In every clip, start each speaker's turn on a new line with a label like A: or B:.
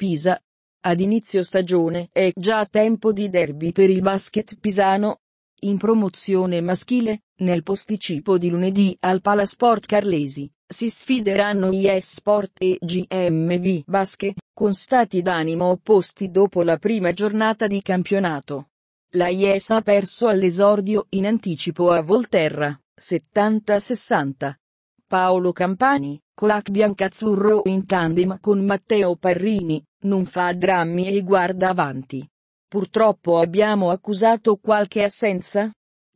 A: Pisa. Ad inizio stagione è già tempo di derby per il basket pisano. In promozione maschile, nel posticipo di lunedì al Palasport Carlesi, si sfideranno IS Sport e GMV Basket, con stati d'animo opposti dopo la prima giornata di campionato. La IS ha perso all'esordio in anticipo a Volterra, 70-60. Paolo Campani, Colac Biancazzurro in tandem con Matteo Parrini, non fa drammi e guarda avanti. Purtroppo abbiamo accusato qualche assenza?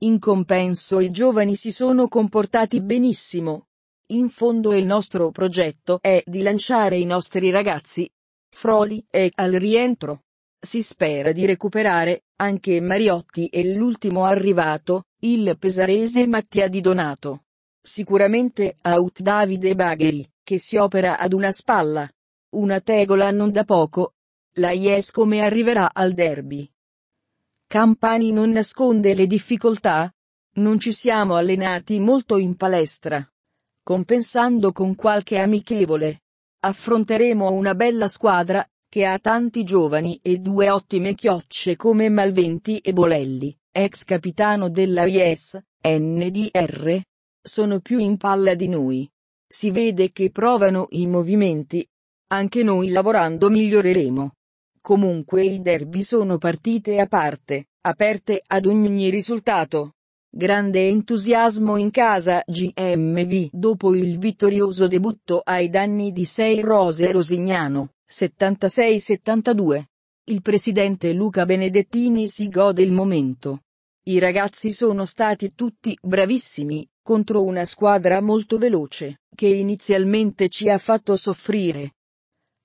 A: In compenso i giovani si sono comportati benissimo. In fondo il nostro progetto è di lanciare i nostri ragazzi. Froli è al rientro. Si spera di recuperare, anche Mariotti e l'ultimo arrivato, il pesarese Mattia Di Donato. Sicuramente out Davide Bagheri, che si opera ad una spalla. Una tegola non da poco. La Ies come arriverà al derby. Campani non nasconde le difficoltà? Non ci siamo allenati molto in palestra. Compensando con qualche amichevole. Affronteremo una bella squadra, che ha tanti giovani e due ottime chiocce come Malventi e Bolelli, ex capitano della IES, NDR, sono più in palla di noi. Si vede che provano i movimenti. Anche noi lavorando miglioreremo. Comunque i derby sono partite a parte, aperte ad ogni risultato. Grande entusiasmo in casa GMV dopo il vittorioso debutto ai danni di 6 Rose Rosignano, 76-72. Il presidente Luca Benedettini si gode il momento. I ragazzi sono stati tutti bravissimi, contro una squadra molto veloce, che inizialmente ci ha fatto soffrire.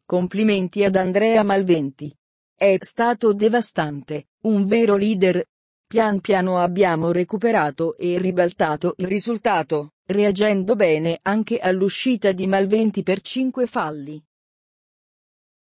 A: Complimenti ad Andrea Malventi. È stato devastante, un vero leader. Pian piano abbiamo recuperato e ribaltato il risultato, reagendo bene anche all'uscita di Malventi per 5 falli.